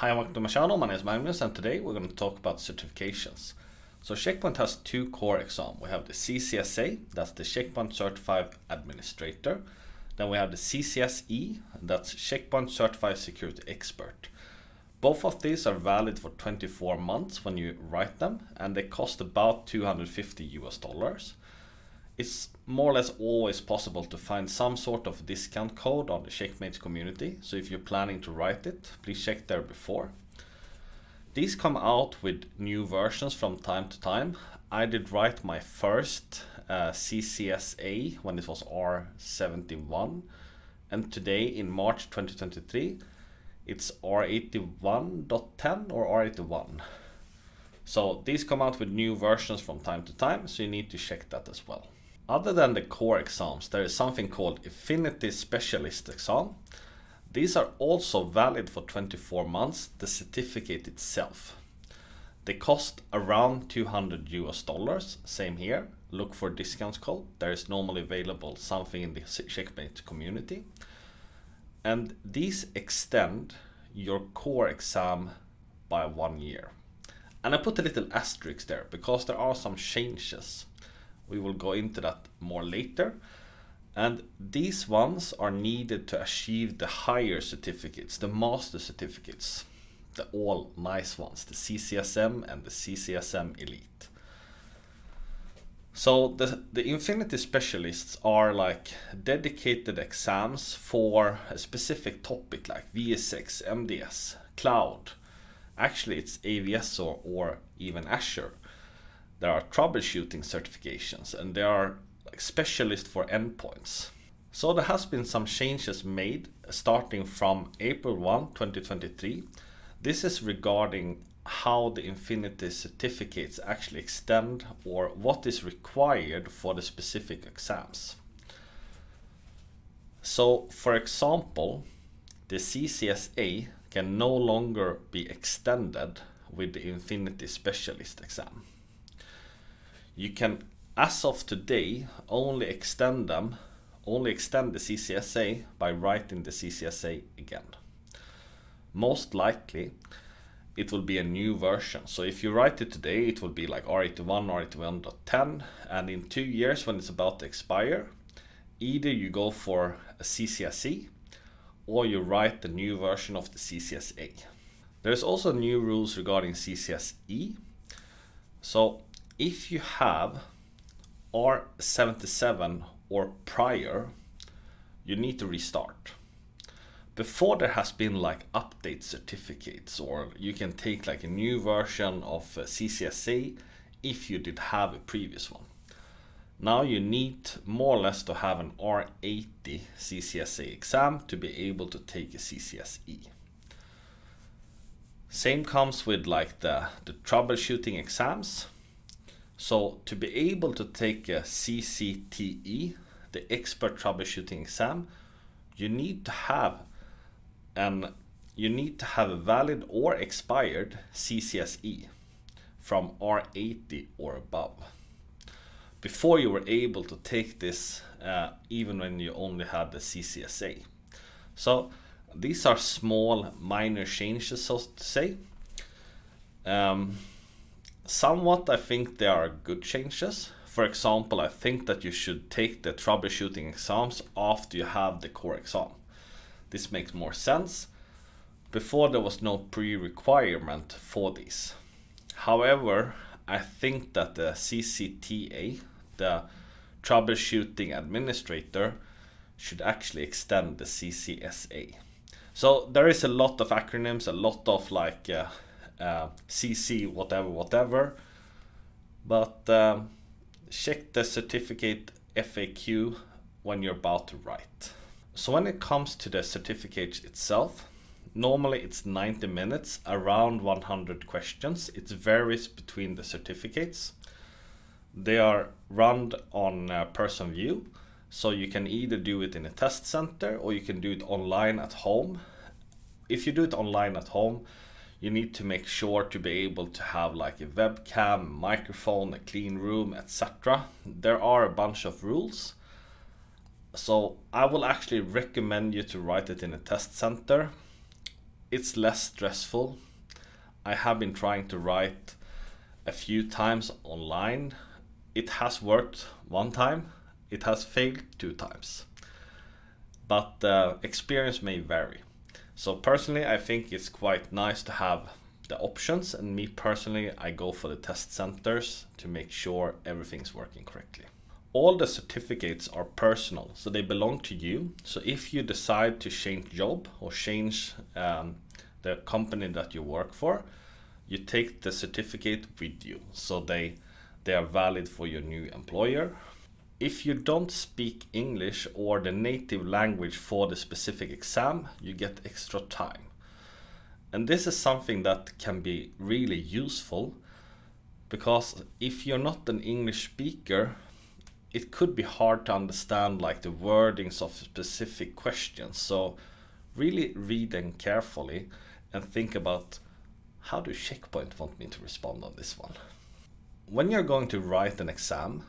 Hi, welcome to my channel. My name is Magnus and today we're going to talk about certifications. So Checkpoint has two core exams. We have the CCSA, that's the Checkpoint Certified Administrator. Then we have the CCSE, that's Checkpoint Certified Security Expert. Both of these are valid for 24 months when you write them and they cost about 250 US dollars it's more or less always possible to find some sort of discount code on the Checkmates community. So if you're planning to write it, please check there before. These come out with new versions from time to time. I did write my first uh, CCSA when it was R71 and today in March 2023 it's R81.10 or R81. So these come out with new versions from time to time so you need to check that as well. Other than the core exams, there is something called Infinity Specialist exam. These are also valid for 24 months, the certificate itself. They cost around 200 US dollars, same here. Look for discount code. There is normally available something in the Checkmate community. And these extend your core exam by one year. And I put a little asterisk there because there are some changes. We will go into that more later. And these ones are needed to achieve the higher certificates, the master certificates, the all nice ones, the CCSM and the CCSM Elite. So the, the Infinity Specialists are like dedicated exams for a specific topic like VSX, MDS, cloud. Actually, it's AVS or, or even Azure there are troubleshooting certifications and there are like specialists for endpoints. So there has been some changes made starting from April 1, 2023. This is regarding how the Infinity certificates actually extend or what is required for the specific exams. So for example, the CCSA can no longer be extended with the Infinity Specialist exam you can, as of today, only extend them, only extend the CCSA by writing the CCSA again. Most likely, it will be a new version. So if you write it today, it will be like R81 R81.10, And in two years, when it's about to expire, either you go for a CCSE or you write the new version of the CCSA. There's also new rules regarding CCSE. So if you have R77 or prior, you need to restart. Before there has been like update certificates or you can take like a new version of uh, CCSA if you did have a previous one. Now you need more or less to have an R80 CCSA exam to be able to take a CCSE. Same comes with like the, the troubleshooting exams. So to be able to take a CCTE, the expert troubleshooting exam, you need to have an you need to have a valid or expired CCSE from R80 or above before you were able to take this uh, even when you only had the CCSA. So these are small minor changes so to say. Um, somewhat I think there are good changes. For example, I think that you should take the troubleshooting exams after you have the core exam. This makes more sense. Before there was no pre-requirement for these. However, I think that the CCTA, the troubleshooting administrator, should actually extend the CCSA. So there is a lot of acronyms, a lot of like uh, uh, CC whatever whatever but um, check the certificate FAQ when you're about to write. So when it comes to the certificate itself, normally it's 90 minutes, around 100 questions. It varies between the certificates. They are run on uh, Pearson VUE, so you can either do it in a test center or you can do it online at home. If you do it online at home, you need to make sure to be able to have like a webcam, microphone, a clean room, etc. There are a bunch of rules. So I will actually recommend you to write it in a test center. it's less stressful. I have been trying to write a few times online. It has worked one time, it has failed two times. But the experience may vary. So personally, I think it's quite nice to have the options and me personally, I go for the test centers to make sure everything's working correctly. All the certificates are personal, so they belong to you. So if you decide to change job or change um, the company that you work for, you take the certificate with you. So they, they are valid for your new employer if you don't speak English or the native language for the specific exam, you get extra time. And this is something that can be really useful because if you're not an English speaker, it could be hard to understand like the wordings of specific questions. So really read them carefully and think about how do Checkpoint want me to respond on this one? When you're going to write an exam,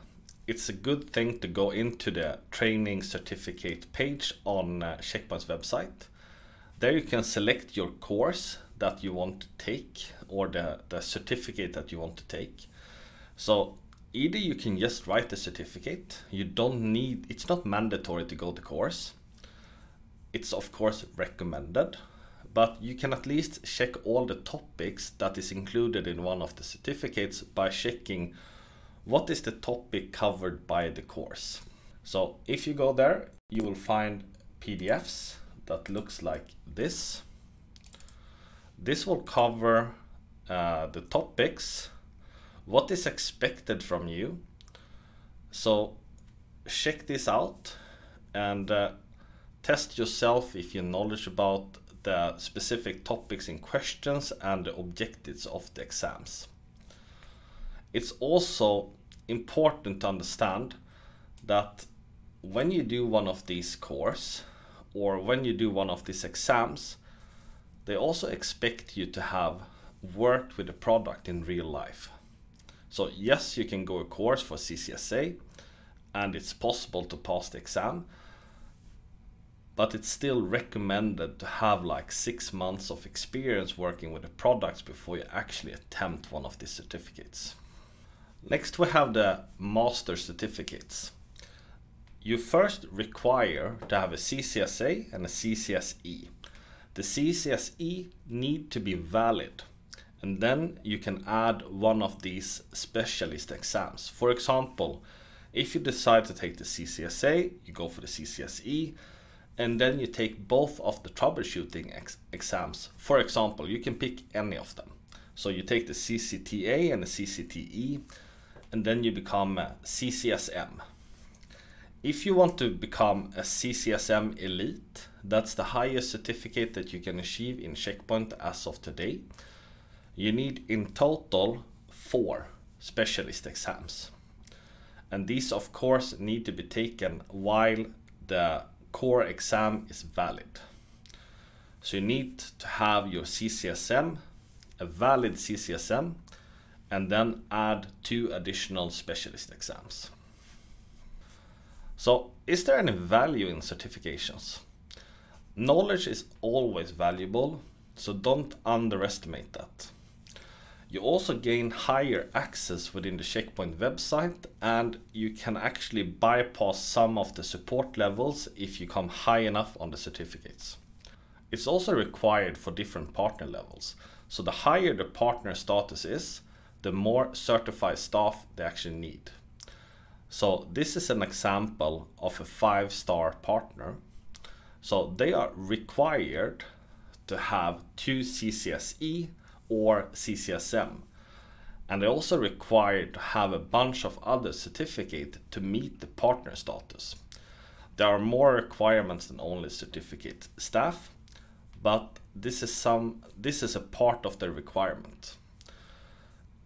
it's a good thing to go into the training certificate page on uh, Checkpoint's website. There you can select your course that you want to take or the, the certificate that you want to take. So either you can just write the certificate, you don't need, it's not mandatory to go the course. It's of course recommended, but you can at least check all the topics that is included in one of the certificates by checking what is the topic covered by the course. So if you go there, you will find PDFs that looks like this. This will cover uh, the topics, what is expected from you. So check this out and uh, test yourself if you knowledge about the specific topics in questions and the objectives of the exams it's also important to understand that when you do one of these course or when you do one of these exams, they also expect you to have worked with the product in real life. So yes, you can go a course for CCSA and it's possible to pass the exam, but it's still recommended to have like six months of experience working with the products before you actually attempt one of these certificates. Next we have the master certificates. You first require to have a CCSA and a CCSE. The CCSE need to be valid and then you can add one of these specialist exams. For example, if you decide to take the CCSA, you go for the CCSE and then you take both of the troubleshooting ex exams. For example, you can pick any of them. So you take the CCTA and the CCTE and then you become a CCSM. If you want to become a CCSM Elite, that's the highest certificate that you can achieve in Checkpoint as of today. You need in total four specialist exams. And these of course need to be taken while the core exam is valid. So you need to have your CCSM, a valid CCSM, and then add two additional specialist exams. So is there any value in certifications? Knowledge is always valuable, so don't underestimate that. You also gain higher access within the Checkpoint website and you can actually bypass some of the support levels if you come high enough on the certificates. It's also required for different partner levels. So the higher the partner status is, the more certified staff they actually need. So this is an example of a five-star partner. So they are required to have two CCSE or CCSM. And they're also required to have a bunch of other certificates to meet the partner status. There are more requirements than only certificate staff, but this is some this is a part of the requirement.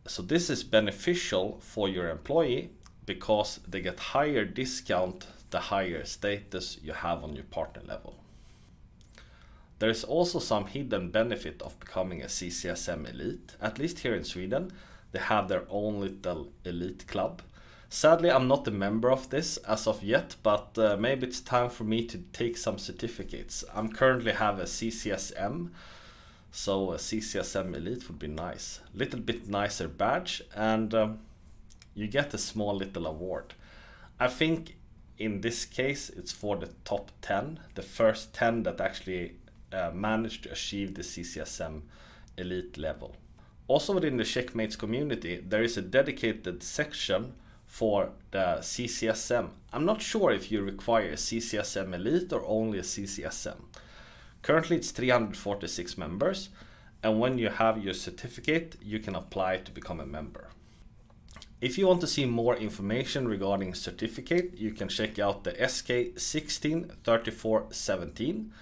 So this is beneficial for your employee because they get higher discount the higher status you have on your partner level. There is also some hidden benefit of becoming a CCSM elite. At least here in Sweden, they have their own little elite club. Sadly, I'm not a member of this as of yet, but uh, maybe it's time for me to take some certificates. I'm currently have a CCSM So a CCSM Elite would be nice. Little bit nicer badge and um, you get a small little award. I think in this case it's for the top 10, the first 10 that actually uh, managed to achieve the CCSM Elite level. Also within the Checkmates community, there is a dedicated section for the CCSM. I'm not sure if you require a CCSM Elite or only a CCSM. Currently it's 346 members and when you have your certificate you can apply to become a member. If you want to see more information regarding certificate you can check out the SK 163417.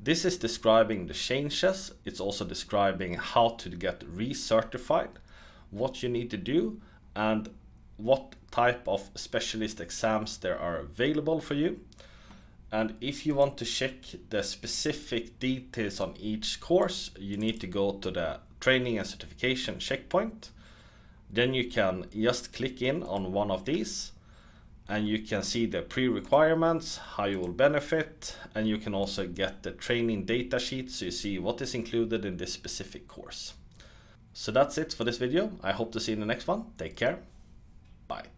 This is describing the changes, it's also describing how to get recertified, what you need to do and what type of specialist exams there are available for you. And if you want to check the specific details on each course, you need to go to the training and certification checkpoint. Then you can just click in on one of these and you can see the pre-requirements, how you will benefit, and you can also get the training data sheet so you see what is included in this specific course. So that's it for this video. I hope to see you in the next one. Take care. Bye.